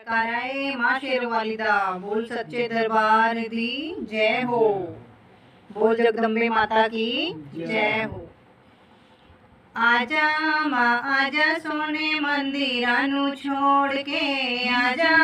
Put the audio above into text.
काराए माँ शेरवाली दा बोल सच्चे दरबार दी जय हो। बोल जगदम्बे माता की जय हो। आजा माँ, आजा सोने मंदिरानु छोड़ के, आजा